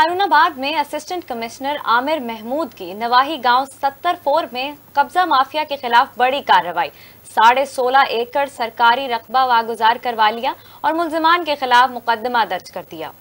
हारूनाबाद में assistant commissioner Aamir Mahmood की नवाही गाँव सत्तर फोर में कब्जा माफिया के खिलाफ बड़ी कार्रवाई। साढ़े सोलह एकड़ सरकारी रकबा वागुजार करवा लिया और मुलजमान के खिलाफ मुकदमा दर्ज कर दिया।